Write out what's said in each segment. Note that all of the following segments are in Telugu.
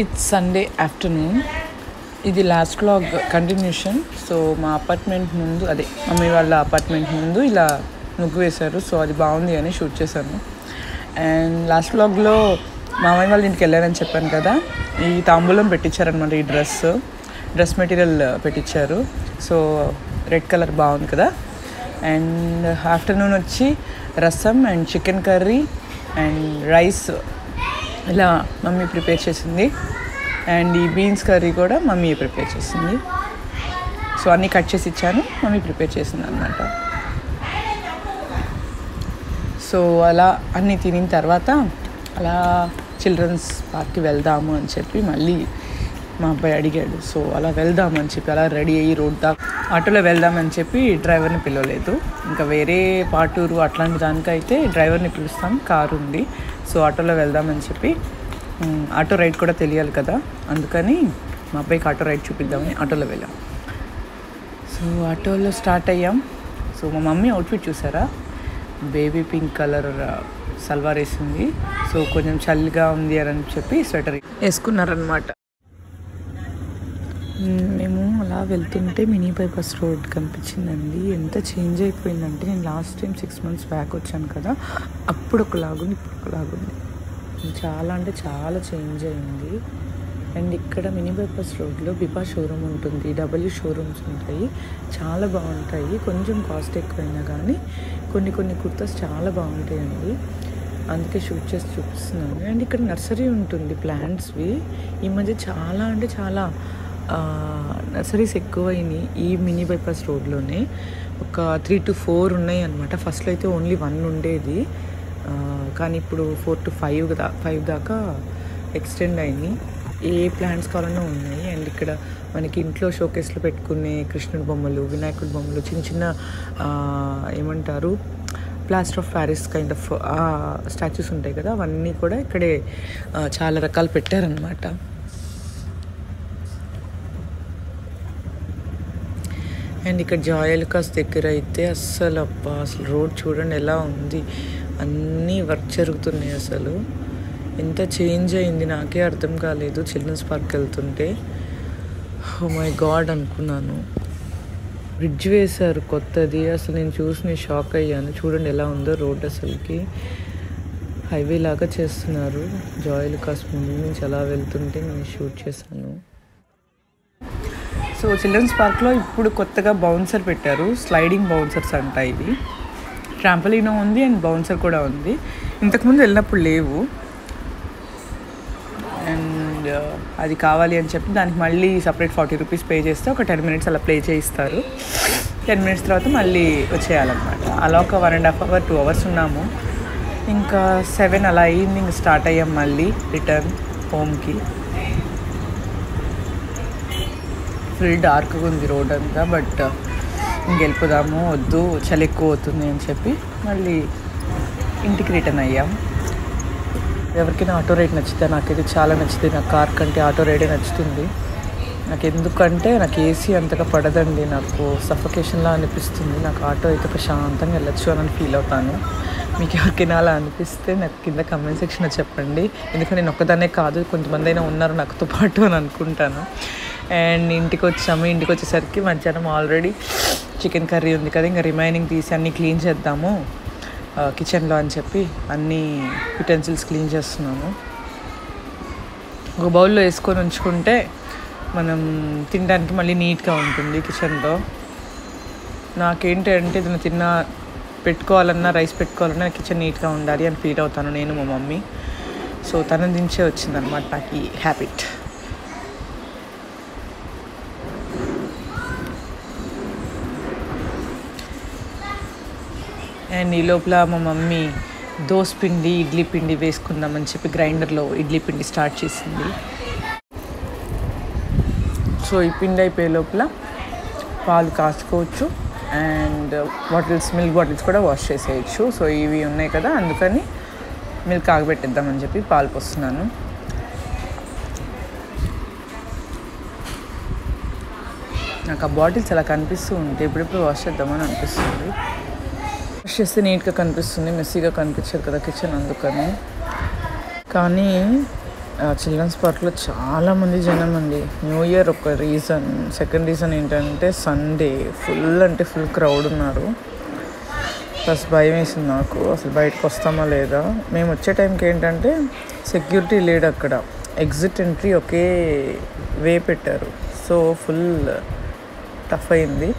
ఇట్స్ సండే ఆఫ్టర్నూన్ ఇది లాస్ట్ వ్లాగ్ కంటిన్యూషన్ సో మా అపార్ట్మెంట్ ముందు అదే మమ్మీ వాళ్ళ అపార్ట్మెంట్ ముందు ఇలా ముగ్గు వేశారు. సో అది బాగుంది అని షూట్ చేశాను. అండ్ లాస్ట్ వ్లాగ్లో మామయ్య వాళ్ళ ఇంటికి వెళ్ళానని చెప్పాను కదా. ఈ తాంబూలం పెట్టించారనమాట ఈ డ్రెస్ డ్రెస్ మెటీరియల్ పెట్టించారు. సో రెడ్ కలర్ బాగుంది కదా. అండ్ ఆఫ్టర్నూన్ వచ్చి rasam and chicken curry and rice ఇలా మమ్మీ ప్రిపేర్ చేసింది. అండ్ ఈ బీన్స్ కర్రీ కూడా మమ్మీ ప్రిపేర్ చేసింది. సో అన్నీ కట్ చేసి ఇచ్చాను. మమ్మీ ప్రిపేర్ చేసింది అనమాట సో అలా అన్నీ తినిన తర్వాత అలా చిల్డ్రన్స్ పార్క్కి వెళ్దాము అని చెప్పి మళ్ళీ మా అబ్బాయి అడిగాడు. సో అలా వెళ్దామని చెప్పి అలా రెడీ అయ్యి రోడ్ దాకా ఆటోలో వెళ్దామని చెప్పి డ్రైవర్ని పిలవలేదు. ఇంకా వేరే పాటూరు అట్లాంటి దానికైతే డ్రైవర్ని పిలుస్తాం. కారు ఉంది సో ఆటోలో వెళ్దామని చెప్పి ఆటో రైడ్ కూడా తెలియాలి కదా. అందుకని మా అబ్బాయికి ఆటో రైడ్ చూపిద్దామని ఆటోలో వెళ్ళాం. సో ఆటోలో స్టార్ట్ అయ్యాం. సో మా మమ్మీ అవుట్ఫిట్ చూసారా? బేబీ పింక్ కలర్ సల్వార్ వేసింది. సో కొంచెం చలిగా ఉంది అని చెప్పి స్వెటర్ వేసుకున్నారనమాట మేము అలా వెళ్తుంటే మినీ బైపాస్ రోడ్ కనిపించిందండి. ఎంత చేంజ్ అయిపోయిందంటే నేను last time six months back వచ్చాను కదా అప్పుడు ఒకలాగుంది ఇప్పుడు ఒకలాగుంది. చాలా అంటే చాలా చేంజ్ అయింది. అండ్ ఇక్కడ మినీ బైపాస్ రోడ్లో బిపా షోరూమ్ ఉంటుంది డబ్ల్యూ షోరూమ్స్ ఉంటాయి చాలా బాగుంటాయి. కొంచెం కాస్ట్ ఎక్కువైనా కానీ కొన్ని కొన్ని కుర్తాస్ చాలా బాగుంటాయండి. అందుకే షూట్ చేసి చూపిస్తున్నాను. అండ్ ఇక్కడ నర్సరీ ఉంటుంది ప్లాంట్స్వి. ఈ మధ్య చాలా అంటే చాలా నర్సరీస్ ఎక్కువైనాయి. ఈ మినీ బైపాస్ రోడ్లోనే ఒక త్రీ టు ఫోర్ ఉన్నాయి అనమాట ఫస్ట్లో అయితే ఓన్లీ వన్ ఉండేది. కానీ ఇప్పుడు ఫోర్ టు ఫైవ్ దా ఫైవ్ దాకా ఎక్స్టెండ్ అయినాయి. ఏ ప్లాంట్స్ కావాలన్నా ఉన్నాయి. అండ్ ఇక్కడ మనకి ఇంట్లో షోకేస్లో పెట్టుకునే కృష్ణుడి బొమ్మలు వినాయకుడి బొమ్మలు చిన్న చిన్న ఏమంటారు? Plaster of Paris kind of statues ఉంటాయి కదా అవన్నీ కూడా ఇక్కడే చాలా రకాలు పెట్టారనమాట అండ్ ఇక్కడ జాయల్కాస్ దగ్గర అయితే అస్సలు అబ్బా అసలు రోడ్ చూడండి ఎలా ఉంది. అన్నీ వర్క్ జరుగుతున్నాయి అసలు. ఎంత చేంజ్ అయింది నాకే అర్థం కాలేదు చిల్డ్రన్స్ పార్క్ వెళ్తుంటే. ఓ మై గాడ్ అనుకున్నాను. బ్రిడ్జ్ వేశారు కొత్తది. అసలు నేను చూసి నేను షాక్ అయ్యాను. చూడండి ఎలా ఉందో రోడ్ అసలుకి. హైవే లాగా చేస్తున్నారు జాయిల్ కాస్ట్ ముందు నుంచి అలా వెళ్తుంటే నేను షూట్ చేశాను. సో చిల్డ్రన్స్ పార్క్లో ఇప్పుడు కొత్తగా బౌన్సర్ పెట్టారు. స్లైడింగ్ బౌన్సర్స్ అంట ఇవి ట్రాంపలీనో ఉంది అండ్ బౌన్సర్ కూడా ఉంది. ఇంతకుముందు వెళ్ళినప్పుడు లేవు. అండ్ అది కావాలి అని చెప్పి దానికి మళ్ళీ సపరేట్ ఫార్టీ రూపీస్ పే చేస్తే ఒక టెన్ మినిట్స్ అలా ప్లే చేయిస్తారు. టెన్ మినిట్స్ తర్వాత మళ్ళీ వచ్చేయాలన్నమాట. అలా ఒక one and half hour two hours ఉన్నాము. ఇంకా సెవెన్ అలా అయ్యింది ఇంక స్టార్ట్ అయ్యాం మళ్ళీ రిటర్న్ హోమ్కి. ఫుల్ డార్క్గా ఉంది రోడ్ అంతా బట్ uh, ఇంకెళ్ళిపోదాము వద్దు చలి ఎక్కువ అవుతుంది అని చెప్పి మళ్ళీ ఇంటికి రిటర్న్ అయ్యాం. ఎవరికైనా ఆటో రైడ్ నచ్చితే నాకైతే చాలా నచ్చుతుంది. నాకు కార్ కంటే ఆటో రైడే నచ్చుతుంది. నాకు ఎందుకంటే నాకు ఏసీ అంతగా పడదండి. నాకు సఫకేషన్లా అనిపిస్తుంది. నాకు ఆటో అయితే ప్రశాంతంగా వెళ్ళొచ్చు అని ఫీల్ అవుతాను. మీకు ఎవరికైనా అలా అనిపిస్తే నాకు కింద కమెంట్ సెక్షన్లో చెప్పండి. ఎందుకంటే నేను ఒక్కదాన్నే కాదు కొంతమంది అయినా ఉన్నారు నాకుతో పాటు అని అనుకుంటాను. అండ్ ఇంటికి వచ్చాము ఇంటికి వచ్చేసరికి మధ్యాహ్నం ఆల్రెడీ చికెన్ కర్రీ ఉంది కదా ఇంకా రిమైనింగ్ తీసి అన్నీ క్లీన్ చేద్దాము. కిచెన్లో అని చెప్పి అన్ని యుటెన్సిల్స్ క్లీన్ చేస్తున్నాము. ఒక బౌల్లో వేసుకొని ఉంచుకుంటే మనం తినడానికి మళ్ళీ నీట్గా ఉంటుంది కిచెన్లో నాకేంటంటే ఏదైనా తిన్న పెట్టుకోవాలన్నా రైస్ పెట్టుకోవాలన్నా కిచెన్ నీట్గా ఉండాలి అని ఫీల్ అవుతాను నేను మా మమ్మీ. సో తన దించే వచ్చిందనమాట నాకు ఈ హ్యాబిట్ అండ్ ఈ లోపల మా మమ్మీ దోశ పిండి ఇడ్లీ పిండి వేసుకుందామని చెప్పి గ్రైండర్లో ఇడ్లీ పిండి స్టార్ట్ చేసింది. సో ఈ పిండి అయిపోయే లోపల పాలు కాసుకోవచ్చు అండ్ బాటిల్స్ మిల్క్ బాటిల్స్ కూడా వాష్ చేసేయచ్చు. సో ఇవి ఉన్నాయి కదా అందుకని మిల్క్ ఆగబెట్టిద్దామని చెప్పి పాలు పోస్తున్నాను. నాకు ఆ బాటిల్స్ అలా కనిపిస్తూ ఉంటే ఎప్పుడెప్పుడు వాష్ చేద్దామని అనిపిస్తుంది. వాష్ చేస్తే నీట్గా కనిపిస్తుంది మెస్సీగా కనిపించదు కదా కిచెన్ అందుకని. కానీ చిల్డ్రన్స్ పార్క్లో చాలామంది జనం అండి న్యూ ఇయర్ ఒక రీజన్ సెకండ్ రీజన్ ఏంటంటే సండే ఫుల్ అంటే ఫుల్ క్రౌడ్ ఉన్నారు. ప్లస్ భయం వేసింది నాకు అసలు బయటకు వస్తామా లేదా? మేము వచ్చే టైంకి ఏంటంటే సెక్యూరిటీ లేడు అక్కడ ఎగ్జిట్ ఎంట్రీ ఒకే వే పెట్టారు. సో ఫుల్ టఫ్ అయింది.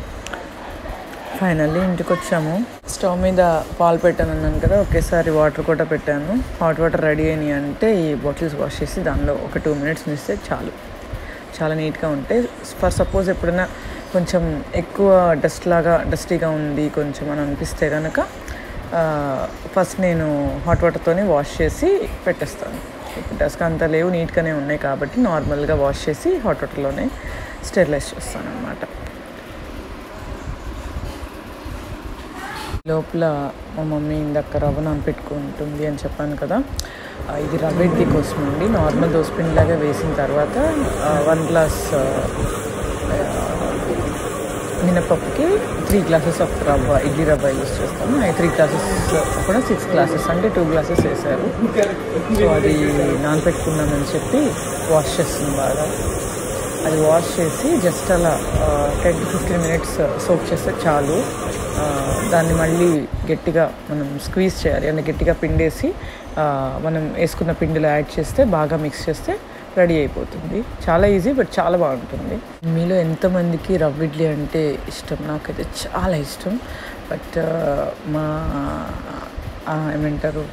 ఫైనల్లీ ఇంటికి వచ్చాము స్టవ్ మీద పాలు పెట్టాను అన్నాను కదా ఒకేసారి వాటర్ కూడా పెట్టాను. హాట్ వాటర్ రెడీ అయినాయి అంటే ఈ బాటిల్స్ వాష్ చేసి దానిలో ఒక టూ మినిట్స్ మిస్తే చాలు. చాలా నీట్గా ఉంటాయి ఫర్ సపోజ్ ఎప్పుడైనా కొంచెం ఎక్కువ డస్ట్ లాగా డస్టీగా ఉంది కొంచెం అని అనిపిస్తే కనుక ఫస్ట్ నేను హాట్ వాటర్తోనే వాష్ చేసి పెట్టేస్తాను. డస్క్ డస్ట్ అంతా లేవు నీట్గానే ఉన్నాయి కాబట్టి నార్మల్గా వాష్ చేసి హాట్ వాటర్లోనే స్టెరిలైజ్ చేస్తాను అనమాట లోపల మా మమ్మీ ఇందాక రవ్వ నానపెట్టుకుంటుంది అని చెప్పాను కదా ఇది రవ్వ ఇడ్లీ కోసం అండి. నార్మల్ దోసపిండిలాగా వేసిన తర్వాత వన్ గ్లాస్ మినపప్పుకి త్రీ గ్లాసెస్ ఆఫ్ రవ్వ ఇడ్లీ రవ్వ యూస్ చేస్తాము. అవి త్రీ గ్లాసెస్ కూడా సిక్స్ గ్లాసెస్ అంటే టూ గ్లాసెస్ వేసారు. సో అది నానపెట్టుకున్నామని చెప్పి వాష్ చేస్తుంది బాగా. అది వాష్ చేసి జస్ట్ అలా ten to fifteen minutes soap చేస్తే చాలు. దాన్ని మళ్ళీ గట్టిగా మనం స్క్వీజ్ చేయాలి. అంటే గట్టిగా పిండేసి మనం వేసుకున్న పిండిలో యాడ్ చేస్తే బాగా మిక్స్ చేస్తే రెడీ అయిపోతుంది. చాలా ఈజీ బట్ చాలా బాగుంటుంది. మీలో ఎంతమందికి రవ్ ఇడ్లీ అంటే ఇష్టం? నాకైతే చాలా ఇష్టం. బట్ మా ఏమంటారు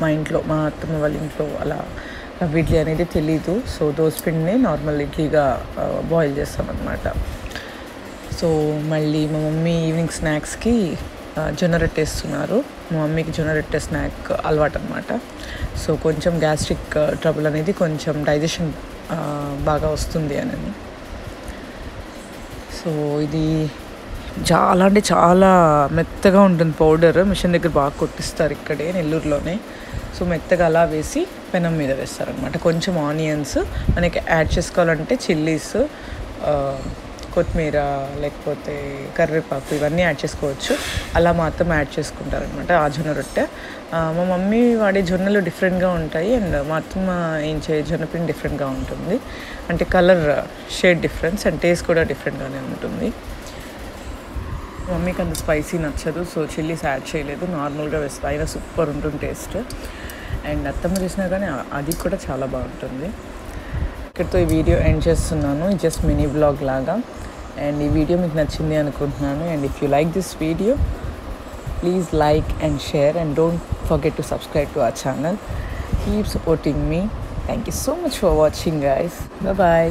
మా ఇంట్లో మా అత్తమ్మ వాళ్ళ ఇంట్లో అలా రవ్వ ఇడ్లీ అనేది తెలీదు. సో దోస్ పిండిని నార్మల్ ఇడ్లీగా బాయిల్ చేస్తామన్నమాట. సో మళ్ళీ మా మమ్మీ ఈవినింగ్ స్నాక్స్కి జొన్న రొట్టేస్తున్నారు మా మమ్మీకి జొన్న రొట్టె స్నాక్ అలవాటు అనమాట సో కొంచెం గ్యాస్ట్రిక్ ట్రబుల్ అనేది కొంచెం డైజెషన్ బాగా వస్తుంది అని సో ఇది చాలా అంటే చాలా మెత్తగా ఉంటుంది పౌడర్. మిషన్ దగ్గర బాగా కొట్టిస్తారు ఇక్కడే నెల్లూరులోనే. సో మెత్తగా అలా వేసి పెనం మీద వేస్తారనమాట కొంచెం ఆనియన్స్ మనకి యాడ్ చేసుకోవాలంటే చిల్లీస్ కొత్తిమీర లేకపోతే కరివేపాకు ఇవన్నీ యాడ్ చేసుకోవచ్చు. అలా మాత్రం యాడ్ చేసుకుంటారనమాట ఆ జొన్న రొట్టె. మా మమ్మీ వాడే జొన్నలు డిఫరెంట్గా ఉంటాయి అండ్ మా అత్తమ్మ ఏం చే జొన్నపిండి డిఫరెంట్గా ఉంటుంది. అంటే colour shade difference and taste కూడా డిఫరెంట్గానే ఉంటుంది. మమ్మీకి అంత స్పైసీ నచ్చదు సో చిల్లీస్ యాడ్ చేయలేదు. నార్మల్గా వేస్తే అయినా సూపర్ ఉంటుంది టేస్ట్. అండ్ అత్తమ్మ చేసినా కానీ అది కూడా చాలా బాగుంటుంది. ఇక్కడితో ఈ వీడియో ఎండ్ చేస్తున్నాను. జస్ట్ మినీ బ్లాగ్ లాగా. అండ్ ఈ వీడియో మీకు నచ్చింది అనుకుంటున్నాను. And if you like this video please like and share and don't forget to subscribe to our channel keep supporting me thank you so much for watching guys bye